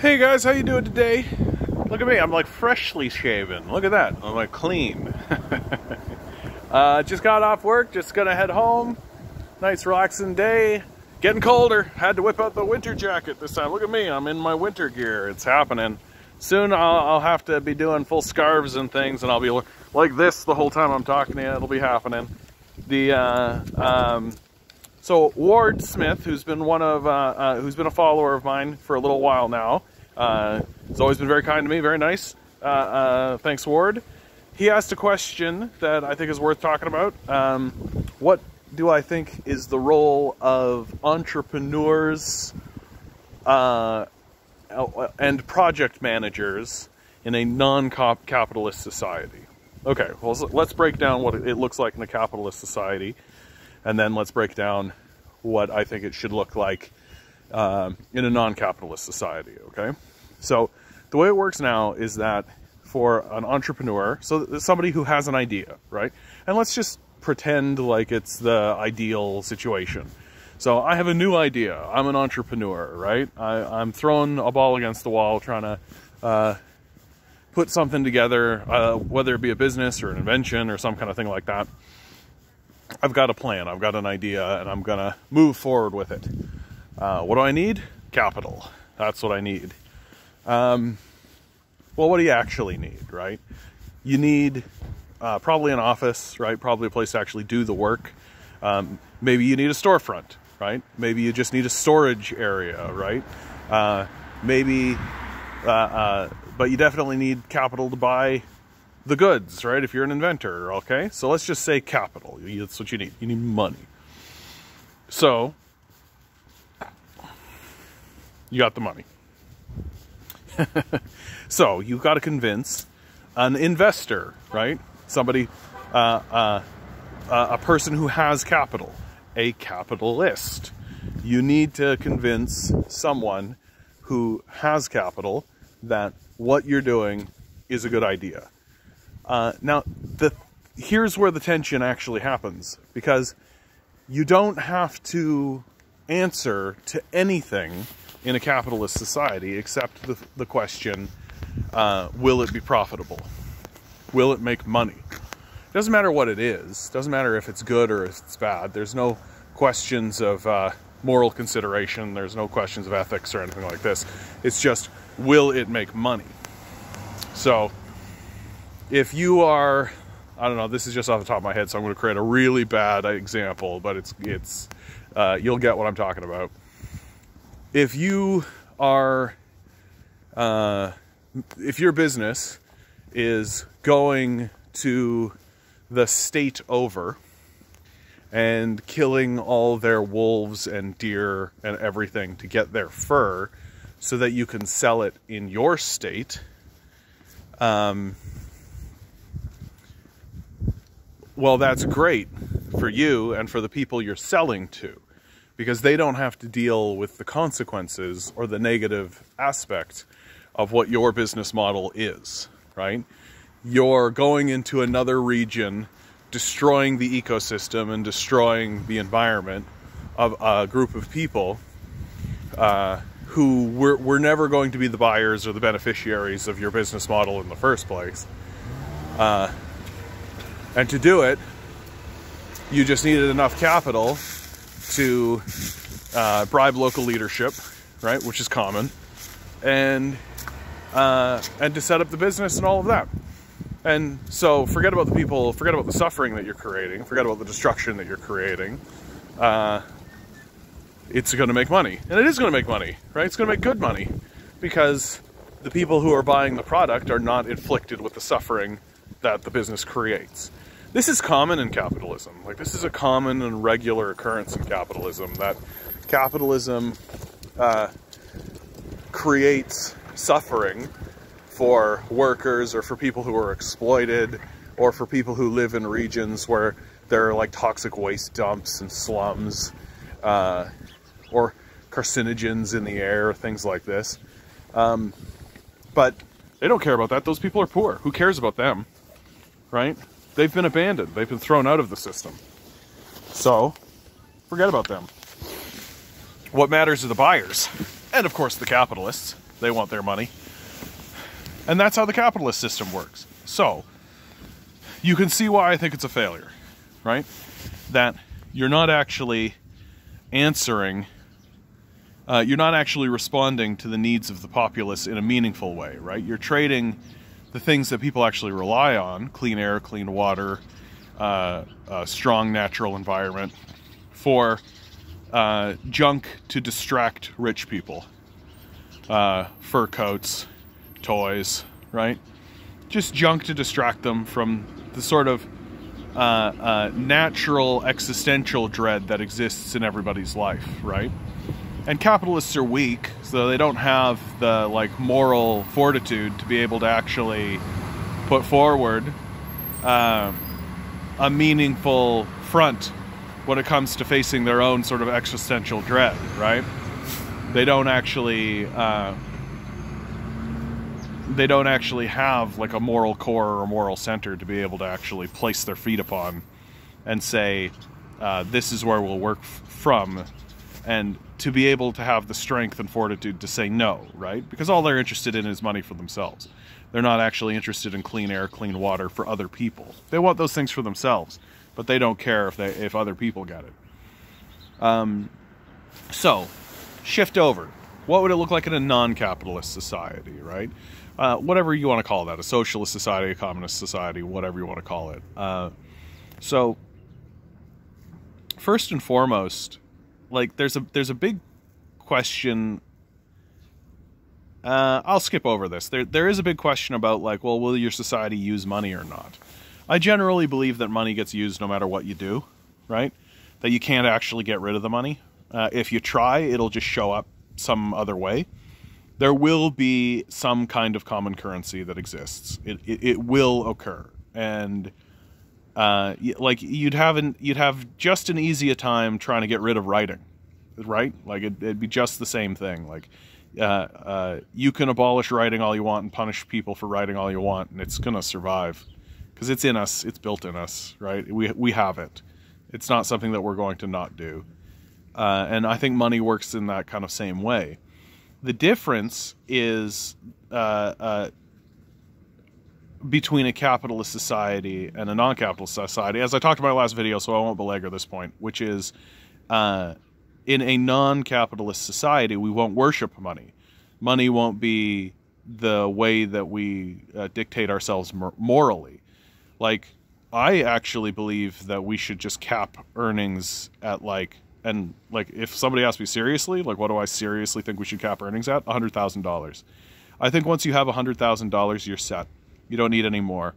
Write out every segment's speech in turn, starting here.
Hey guys, how you doing today? Look at me, I'm like freshly shaven. Look at that, I'm like clean. uh, just got off work, just gonna head home. Nice relaxing day. Getting colder, had to whip out the winter jacket this time. Look at me, I'm in my winter gear, it's happening. Soon I'll, I'll have to be doing full scarves and things and I'll be like this the whole time I'm talking to you, it'll be happening. The, uh, um, so Ward Smith, who's been one of, uh, uh, who's been a follower of mine for a little while now, uh, has always been very kind to me, very nice. Uh, uh, thanks, Ward. He asked a question that I think is worth talking about. Um, what do I think is the role of entrepreneurs uh, and project managers in a non-capitalist society? Okay, well, let's break down what it looks like in a capitalist society and then let's break down what I think it should look like um, in a non-capitalist society, okay? So the way it works now is that for an entrepreneur, so somebody who has an idea, right? And let's just pretend like it's the ideal situation. So I have a new idea. I'm an entrepreneur, right? I, am throwing a ball against the wall, trying to uh, put something together, uh, whether it be a business or an invention or some kind of thing like that. I've got a plan, I've got an idea, and I'm gonna move forward with it. Uh, what do I need? Capital. That's what I need. Um, well, what do you actually need, right? You need uh, probably an office, right? Probably a place to actually do the work. Um, maybe you need a storefront, right? Maybe you just need a storage area, right? Uh, maybe, uh, uh but you definitely need capital to buy the goods, right? If you're an inventor, okay? So let's just say capital. That's what you need. You need money. So, you got the money. so, you've got to convince an investor, right? Somebody, uh, uh, uh, a person who has capital, a capitalist. You need to convince someone who has capital that what you're doing is a good idea. Uh, now, the here's where the tension actually happens because you don't have to answer to anything in a capitalist society except the, the question uh, will it be profitable? Will it make money? It doesn't matter what it is, it doesn't matter if it's good or if it's bad. There's no questions of uh, moral consideration, there's no questions of ethics or anything like this. It's just will it make money? So, if you are I don't know, this is just off the top of my head, so I'm going to create a really bad example, but it's it's uh, you'll get what I'm talking about. If you are uh, if your business is going to the state over and killing all their wolves and deer and everything to get their fur so that you can sell it in your state um, well, that's great for you and for the people you're selling to because they don't have to deal with the consequences or the negative aspect of what your business model is, right? You're going into another region, destroying the ecosystem and destroying the environment of a group of people uh, who were, were never going to be the buyers or the beneficiaries of your business model in the first place. Uh, and to do it, you just needed enough capital to uh, bribe local leadership, right, which is common, and uh, and to set up the business and all of that. And so, forget about the people, forget about the suffering that you're creating, forget about the destruction that you're creating. Uh, it's going to make money, and it is going to make money, right? It's going to make good money because the people who are buying the product are not inflicted with the suffering that the business creates. This is common in capitalism. Like, this is a common and regular occurrence in capitalism that capitalism uh, creates suffering for workers or for people who are exploited or for people who live in regions where there are like toxic waste dumps and slums uh, or carcinogens in the air, things like this. Um, but they don't care about that. Those people are poor. Who cares about them? Right? They've been abandoned. They've been thrown out of the system. So, forget about them. What matters are the buyers, and of course the capitalists. They want their money. And that's how the capitalist system works. So, you can see why I think it's a failure, right? That you're not actually answering, uh, you're not actually responding to the needs of the populace in a meaningful way, right? You're trading the things that people actually rely on clean air, clean water, uh, a strong natural environment for uh, junk to distract rich people. Uh, fur coats, toys, right? Just junk to distract them from the sort of uh, uh, natural existential dread that exists in everybody's life, right? And capitalists are weak, so they don't have the like moral fortitude to be able to actually put forward uh, a meaningful front when it comes to facing their own sort of existential dread, right? They don't actually uh, they don't actually have like a moral core or a moral center to be able to actually place their feet upon and say uh, this is where we'll work from and to be able to have the strength and fortitude to say no right? Because all they're interested in is money for themselves. They're not actually interested in clean air clean water for other people. They want those things for themselves but they don't care if they if other people get it. Um, so shift over. What would it look like in a non-capitalist society right? Uh, whatever you want to call that a socialist society a communist society whatever you want to call it. Uh, so first and foremost like there's a there's a big question uh, I'll skip over this. There there is a big question about like, well, will your society use money or not? I generally believe that money gets used no matter what you do, right? That you can't actually get rid of the money. Uh, if you try, it'll just show up some other way there will be some kind of common currency that exists. It it, it will occur, and uh, like you'd have an you'd have just an easy a time trying to get rid of writing, right? Like it, would be just the same thing. Like uh, uh, you can abolish writing all you want and punish people for writing all you want, and it's gonna survive because it's in us. It's built in us, right? We we have it. It's not something that we're going to not do. Uh, and I think money works in that kind of same way the difference is uh, uh, between a capitalist society and a non-capitalist society, as I talked about in my last video, so I won't belabor this point, which is uh, in a non-capitalist society, we won't worship money. Money won't be the way that we uh, dictate ourselves morally. Like, I actually believe that we should just cap earnings at like and like if somebody asks me seriously like what do i seriously think we should cap earnings at $100000 i think once you have $100000 you're set you don't need any more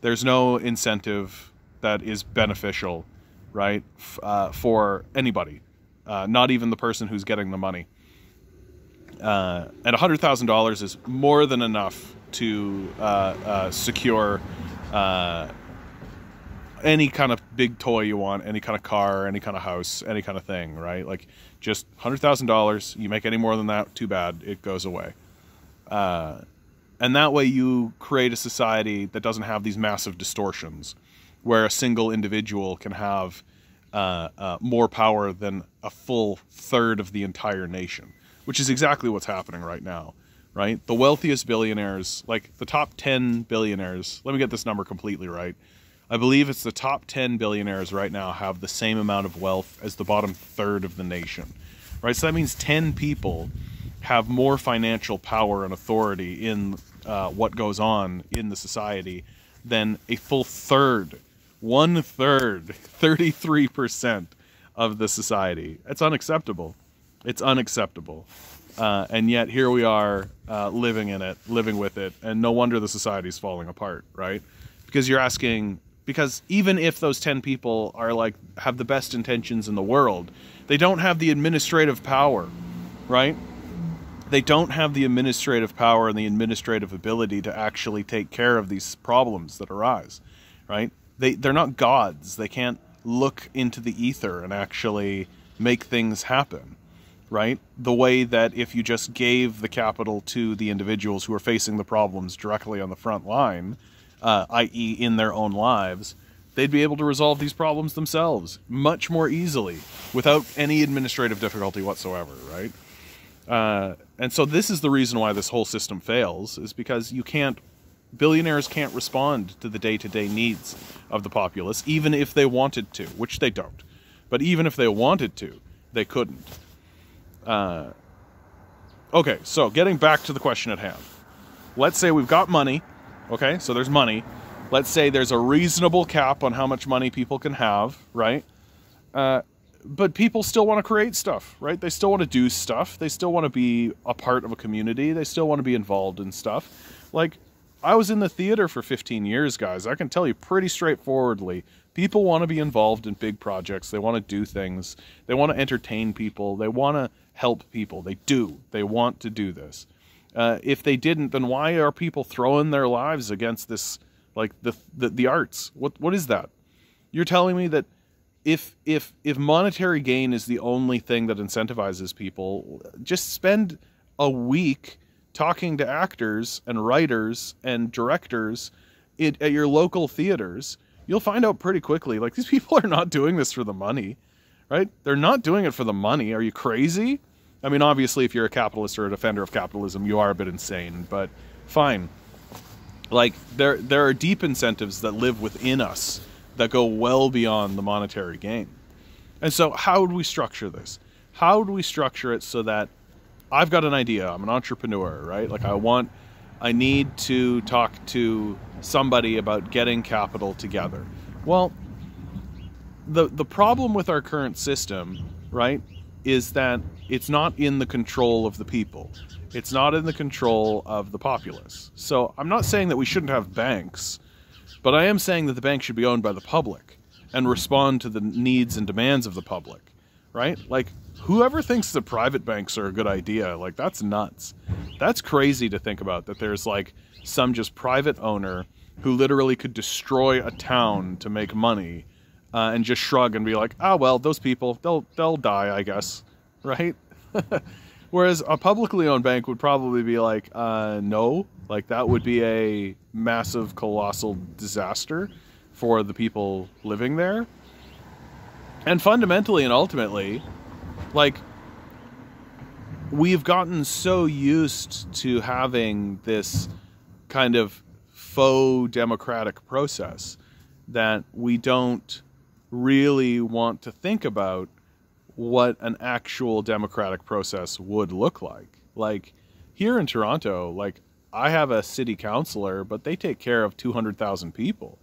there's no incentive that is beneficial right uh, for anybody uh, not even the person who's getting the money uh, and $100000 is more than enough to uh, uh, secure uh, any kind of big toy you want, any kind of car, any kind of house, any kind of thing, right? Like just hundred thousand dollars. You make any more than that, too bad. It goes away. Uh, and that way you create a society that doesn't have these massive distortions, where a single individual can have uh, uh, more power than a full third of the entire nation, which is exactly what's happening right now. Right, the wealthiest billionaires, like the top ten billionaires. Let me get this number completely right I believe it's the top 10 billionaires right now have the same amount of wealth as the bottom third of the nation. Right? So that means 10 people have more financial power and authority in uh, what goes on in the society than a full third, one third, 33% of the society. It's unacceptable. It's unacceptable. Uh, and yet here we are uh, living in it, living with it, and no wonder the society's falling apart, right? Because you're asking because even if those 10 people are like have the best intentions in the world they don't have the administrative power right they don't have the administrative power and the administrative ability to actually take care of these problems that arise right they they're not gods they can't look into the ether and actually make things happen right the way that if you just gave the capital to the individuals who are facing the problems directly on the front line uh, i.e., in their own lives, they'd be able to resolve these problems themselves much more easily without any administrative difficulty whatsoever, right? Uh, and so this is the reason why this whole system fails is because you can't billionaires can't respond to the day-to-day needs of the populace even if they wanted to which they don't. But even if they wanted to they couldn't. Uh, okay so getting back to the question at hand. Let's say we've got money okay so there's money. Let's say there's a reasonable cap on how much money people can have right? Uh, but people still want to create stuff, right? They still want to do stuff. They still want to be a part of a community. They still want to be involved in stuff. Like, I was in the theater for 15 years, guys. I can tell you pretty straightforwardly people want to be involved in big projects. They want to do things. They want to entertain people. They want to help people. They do. They want to do this. Uh, if they didn't, then why are people throwing their lives against this, like the, the the arts? What what is that? You're telling me that if if if monetary gain is the only thing that incentivizes people, just spend a week talking to actors and writers and directors at your local theaters. You'll find out pretty quickly like these people are not doing this for the money, right? They're not doing it for the money. Are you crazy? I mean, obviously, if you're a capitalist or a defender of capitalism, you are a bit insane, but fine. Like there there are deep incentives that live within us that go well beyond the monetary gain. And so, how would we structure this? How would we structure it so that I've got an idea, I'm an entrepreneur, right? Like, I want, I need to talk to somebody about getting capital together. Well, the, the problem with our current system, right, is that it's not in the control of the people. It's not in the control of the populace. So I'm not saying that we shouldn't have banks but I am saying that the bank should be owned by the public and respond to the needs and demands of the public, right? Like, whoever thinks that private banks are a good idea, like, that's nuts. That's crazy to think about that there's like some just private owner who literally could destroy a town to make money uh, and just shrug and be like, oh, well, those people, they'll, they'll die, I guess, right? Whereas a publicly owned bank would probably be like, uh, no, like that would be a massive, colossal disaster for the people living there. And fundamentally and ultimately, like, we've gotten so used to having this kind of faux democratic process that we don't really want to think about what an actual democratic process would look like. Like here in Toronto, like I have a city councilor, but they take care of 200,000 people.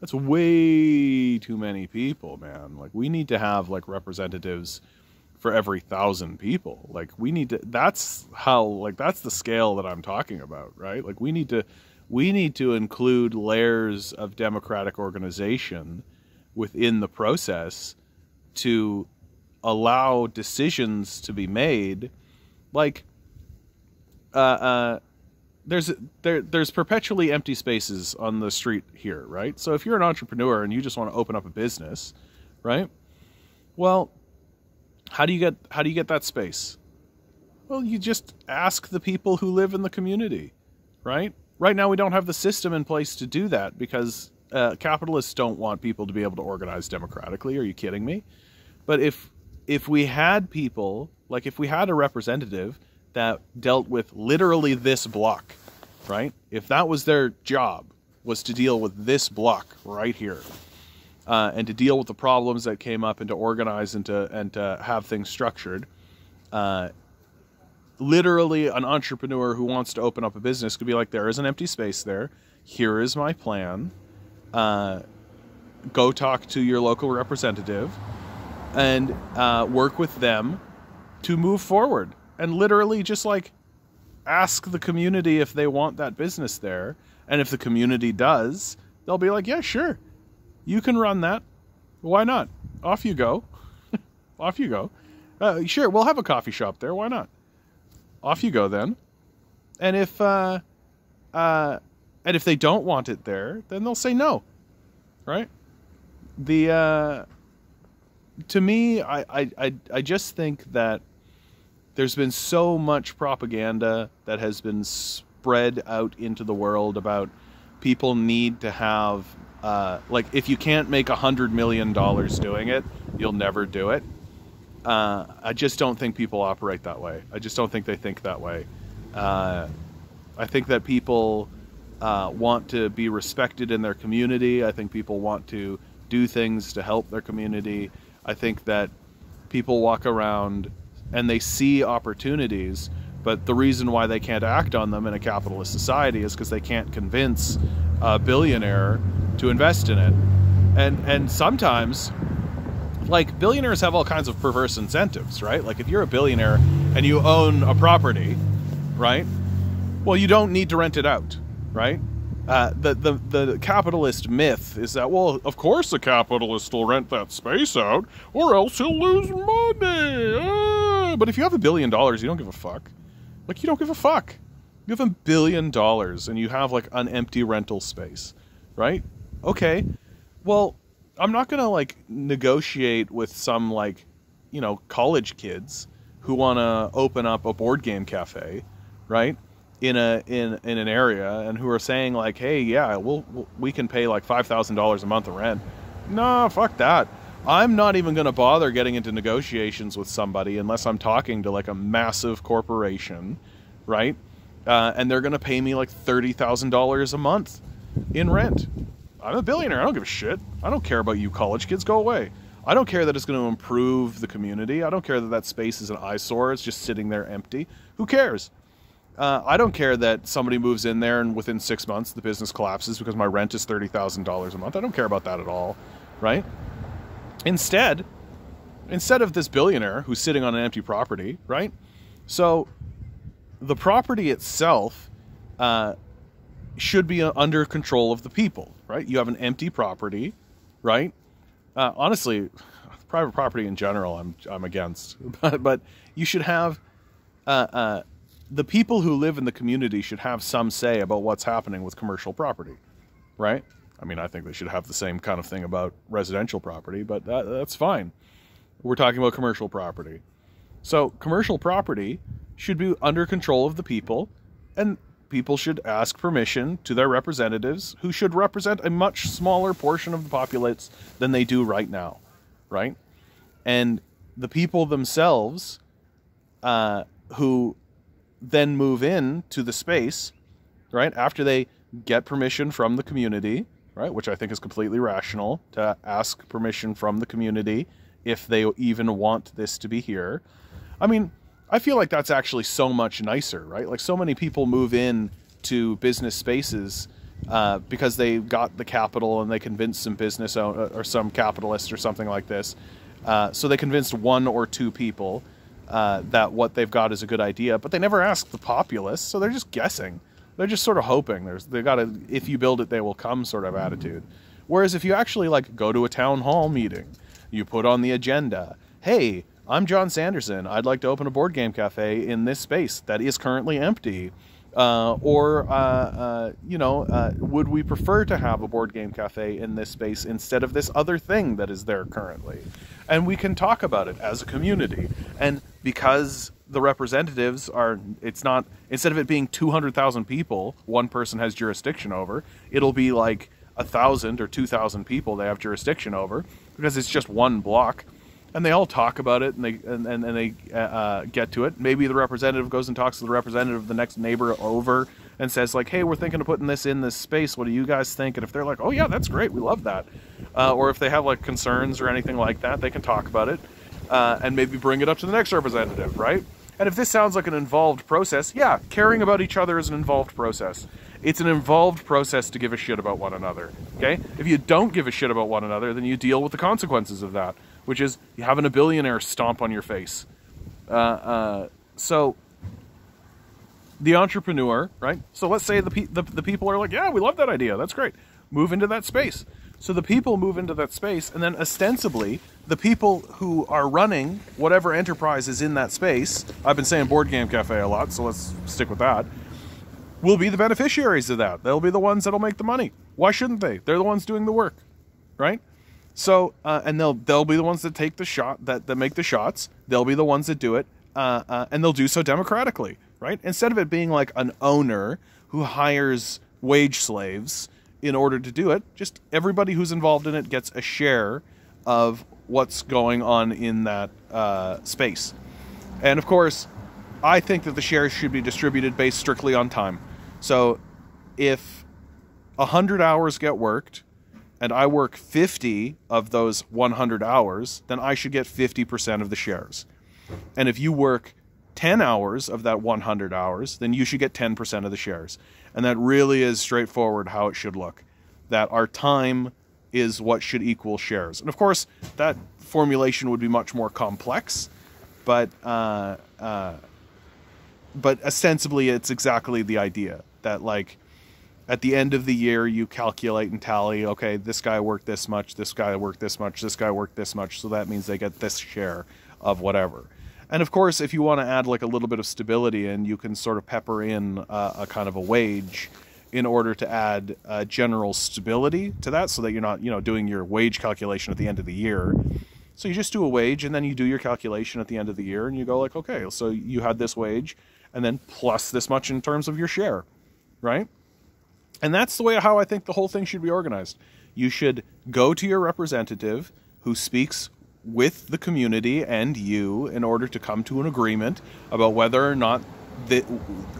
That's way too many people, man. Like we need to have like representatives for every thousand people. Like we need to that's how like that's the scale that I'm talking about, right? Like we need to we need to include layers of democratic organization within the process to allow decisions to be made like uh, uh, there's there there's perpetually empty spaces on the street here, right? So if you're an entrepreneur and you just want to open up a business, right? Well, how do you get how do you get that space? Well, you just ask the people who live in the community, right? Right now we don't have the system in place to do that because uh, capitalists don't want people to be able to organize democratically. Are you kidding me? But if if we had people, like if we had a representative that dealt with literally this block, right? If that was their job, was to deal with this block right here, uh, and to deal with the problems that came up, and to organize and to and to have things structured. Uh, literally, an entrepreneur who wants to open up a business could be like, "There is an empty space there. Here is my plan. Uh, go talk to your local representative." And uh, work with them to move forward and literally just like ask the community if they want that business there. And if the community does they'll be like yeah sure. You can run that. Why not? Off you go. Off you go. Uh, sure we'll have a coffee shop there. Why not? Off you go then. And if uh, uh, and if they don't want it there then they'll say no. Right? The uh, to me, I, I, I just think that there's been so much propaganda that has been spread out into the world about people need to have uh, like if you can't make a hundred million dollars doing it, you'll never do it. Uh, I just don't think people operate that way. I just don't think they think that way. Uh, I think that people uh, want to be respected in their community. I think people want to do things to help their community. I think that people walk around and they see opportunities, but the reason why they can't act on them in a capitalist society is because they can't convince a billionaire to invest in it. And and sometimes like billionaires have all kinds of perverse incentives, right? Like if you're a billionaire and you own a property, right? Well, you don't need to rent it out, right? Uh, the, the the capitalist myth is that well, of course the capitalist will rent that space out, or else he'll lose money. Ah. But if you have a billion dollars, you don't give a fuck. Like you don't give a fuck. You have a billion dollars and you have like an empty rental space, right? Okay. Well, I'm not gonna like negotiate with some like, you know, college kids who want to open up a board game cafe, right? In a in in an area and who are saying like, hey, yeah, we'll, we can pay like five thousand dollars a month of rent. Nah, fuck that. I'm not even going to bother getting into negotiations with somebody unless I'm talking to like a massive corporation, right? Uh, and they're going to pay me like thirty thousand dollars a month in rent. I'm a billionaire. I don't give a shit. I don't care about you college kids. Go away. I don't care that it's going to improve the community. I don't care that that space is an eyesore. It's just sitting there empty. Who cares? Uh, I don't care that somebody moves in there and within six months the business collapses because my rent is thirty thousand dollars a month. I don't care about that at all, right? Instead, instead of this billionaire who's sitting on an empty property, right? So, the property itself uh, should be under control of the people, right? You have an empty property, right? Uh, honestly, private property in general, I'm I'm against, but but you should have uh, uh, the people who live in the community should have some say about what's happening with commercial property, right? I mean, I think they should have the same kind of thing about residential property, but that, that's fine. We're talking about commercial property. So, commercial property should be under control of the people, and people should ask permission to their representatives, who should represent a much smaller portion of the populace than they do right now, right? And the people themselves, uh, who then move in to the space, right, after they get permission from the community, right, which I think is completely rational to ask permission from the community if they even want this to be here. I mean, I feel like that's actually so much nicer, right? Like so many people move in to business spaces uh, because they got the capital and they convinced some business owner, or some capitalist or something like this. Uh, so they convinced one or two people uh, that what they've got is a good idea, but they never ask the populace, so they're just guessing. They're just sort of hoping. There's they got a if you build it, they will come sort of attitude. Whereas if you actually like go to a town hall meeting, you put on the agenda, hey, I'm John Sanderson. I'd like to open a board game cafe in this space that is currently empty. Uh, or, uh, uh, you know, uh, would we prefer to have a board game cafe in this space instead of this other thing that is there currently? And we can talk about it as a community. And because the representatives are, it's not, instead of it being 200,000 people, one person has jurisdiction over, it'll be like a thousand or 2,000 people they have jurisdiction over because it's just one block and they all talk about it and they and, and, and they uh, uh, get to it. Maybe the representative goes and talks to the representative of the next neighbor over and says like hey we're thinking of putting this in this space. What do you guys think? And if they're like oh yeah that's great. We love that. Uh, or if they have like concerns or anything like that they can talk about it uh, and maybe bring it up to the next representative right? And if this sounds like an involved process yeah caring about each other is an involved process it's an involved process to give a shit about one another okay if you don't give a shit about one another then you deal with the consequences of that which is you having a billionaire stomp on your face. Uh, uh, so the entrepreneur, right? So let's say the, pe- the, the people are like, yeah, we love that idea. That's great. Move into that space. So the people move into that space, and then ostensibly, the people who are running whatever enterprise is in that space, I've been saying board game cafe a lot, so let's stick with that, will be the beneficiaries of that. They'll be the ones that'll make the money. Why shouldn't they? They're the ones doing the work, right? So, uh, and they'll they'll be the ones that take the shot that that make the shots. They'll be the ones that do it, uh, uh, and they'll do so democratically, right? Instead of it being like an owner who hires wage slaves in order to do it, just everybody who's involved in it gets a share of what's going on in that uh, space. And of course, I think that the shares should be distributed based strictly on time. So if 100 hours get worked and I work 50 of those 100 hours, then I should get 50% of the shares. And if you work 10 hours of that 100 hours, then you should get 10% of the shares. And that really is straightforward how it should look. That our time is what should equal shares. And of course, that formulation would be much more complex, but uh, uh, but ostensibly, it's exactly the idea that like at the end of the year you calculate and tally okay this guy worked this much this guy worked this much this guy worked this much so that means they get this share of whatever. And of course if you want to add like a little bit of stability and you can sort of pepper in uh, a kind of a wage in order to add uh, general stability to that so that you're not you know doing your wage calculation at the end of the year. So you just do a wage and then you do your calculation at the end of the year and you go like okay so you had this wage and then plus this much in terms of your share right and that's the way how I think the whole thing should be organized. You should go to your representative who speaks with the community and you in order to come to an agreement about whether or not that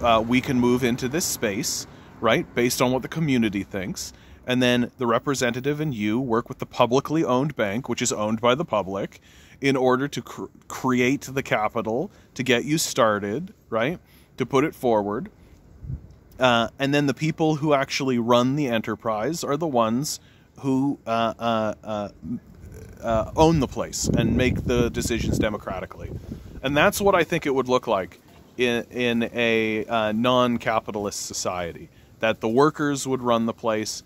uh, we can move into this space, right? Based on what the community thinks. And then the representative and you work with the publicly owned bank, which is owned by the public, in order to cr- create the capital to get you started, right? To put it forward uh, and then the people who actually run the enterprise are the ones who uh, uh, uh, uh, own the place and make the decisions democratically. And that's what I think it would look like in, in a non capitalist society. That the workers would run the place,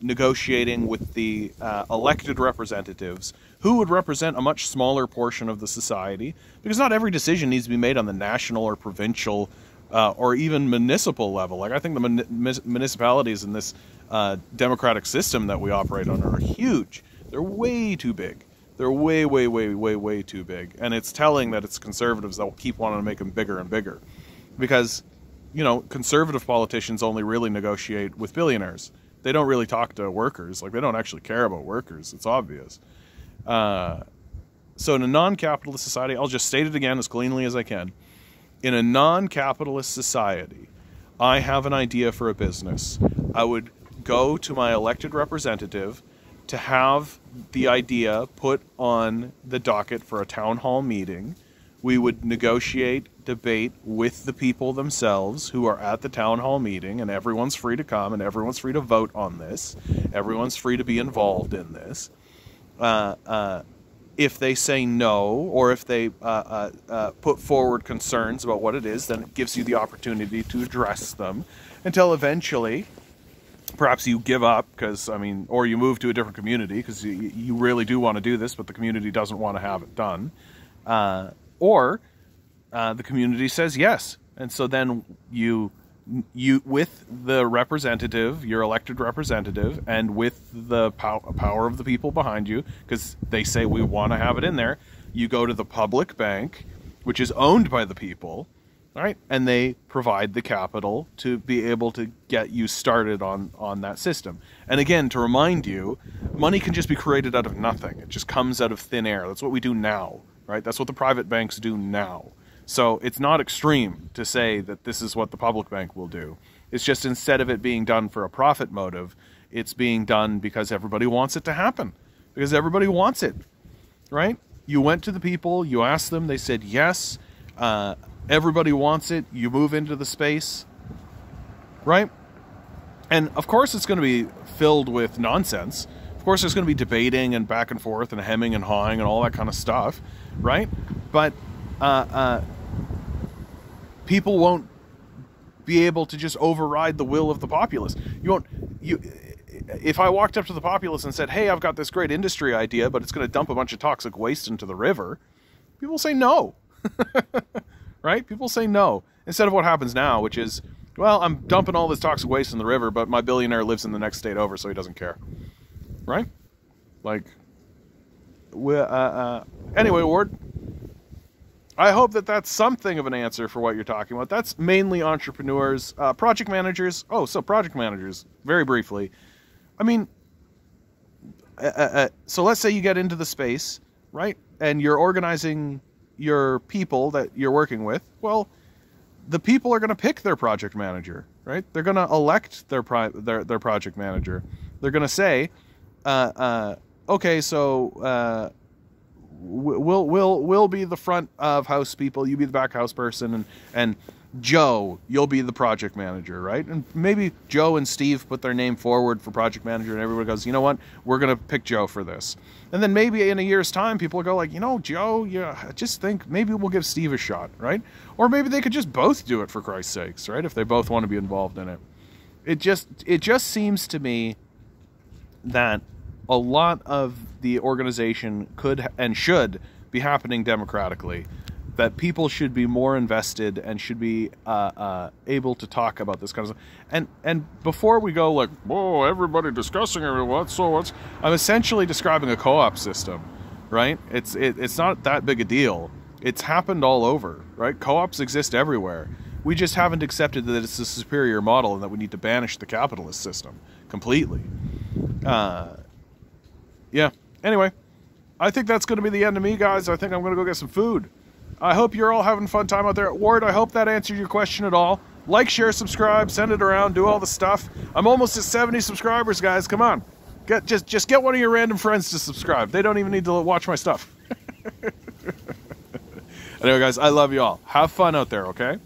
negotiating with the elected representatives who would represent a much smaller portion of the society, because not every decision needs to be made on the national or provincial uh, or even municipal level. Like I think the mun- municipalities in this uh, democratic system that we operate on are huge. They're way too big. They're way, way, way, way, way too big. And it's telling that it's conservatives that will keep wanting to make them bigger and bigger, because you know conservative politicians only really negotiate with billionaires. They don't really talk to workers. Like they don't actually care about workers. It's obvious. Uh, so in a non-capitalist society, I'll just state it again as cleanly as I can in a non capitalist society, I have an idea for a business. I would go to my elected representative to have the idea put on the docket for a town hall meeting. We would negotiate, debate with the people themselves who are at the town hall meeting, and everyone's free to come and everyone's free to vote on this. Everyone's free to be involved in this. Uh, uh, if they say no, or if they uh, uh, uh, put forward concerns about what it is, then it gives you the opportunity to address them until eventually, perhaps you give up because I mean, or you move to a different community because you, you, really do want to do this, but the community doesn't want to have it done, uh, or uh, the community says yes, and so then you you with the representative, your elected representative, and with the pow- power of the people behind you, because they say we want to have it in there. You go to the public bank, which is owned by the people, right? And they provide the capital to be able to get you started on on that system. And again, to remind you, money can just be created out of nothing. It just comes out of thin air. That's what we do now, right? That's what the private banks do now. So it's not extreme to say that this is what the public bank will do. It's just instead of it being done for a profit motive, it's being done because everybody wants it to happen. Because everybody wants it, right? You went to the people, you asked them, they said yes. Uh, everybody wants it. You move into the space, right? And of course, it's going to be filled with nonsense. Of course, there's going to be debating and back and forth and hemming and hawing and all that kind of stuff, right? But uh, uh, people won't be able to just override the will of the populace. You won't you if I walked up to the populace and said, "Hey, I've got this great industry idea, but it's going to dump a bunch of toxic waste into the river," people say no. right? People say no instead of what happens now, which is, "Well, I'm dumping all this toxic waste in the river, but my billionaire lives in the next state over, so he doesn't care." Right? Like, uh, uh, anyway, Ward, I hope that that's something of an answer for what you're talking about. That's mainly entrepreneurs, uh, project managers. Oh, so project managers, very briefly. I mean, uh, uh, so let's say you get into the space, right? And you're organizing your people that you're working with. Well, the people are going to pick their project manager, right? They're going to elect their their their project manager. They're going to say, uh, uh, okay, so uh, we'll we'll we'll be the front of house people. You be the back house person, and and Joe, you'll be the project manager, right? And maybe Joe and Steve put their name forward for project manager, and everybody goes, you know what, we're gonna pick Joe for this. And then maybe in a year's time, people go like, you know, Joe, yeah, just think maybe we'll give Steve a shot, right? Or maybe they could just both do it for Christ's sakes, right? If they both want to be involved in it. It just it just seems to me that a lot of the organization could and should be happening democratically that people should be more invested and should be uh, uh, able to talk about this kind of stuff. And and before we go like, whoa, everybody discussing everyone, so what's? I'm essentially describing a co-op system, right? It's it, it's not that big a deal. It's happened all over, right? Co-ops exist everywhere. We just haven't accepted that it's a superior model and that we need to banish the capitalist system completely. Uh, yeah. Anyway, I think that's going to be the end of me, guys. I think I'm going to go get some food. I hope you're all having fun time out there at Ward. I hope that answered your question at all. Like, share, subscribe, send it around, do all the stuff. I'm almost at 70 subscribers, guys. Come on. Get just just get one of your random friends to subscribe. They don't even need to watch my stuff. anyway, guys, I love you all. Have fun out there, okay?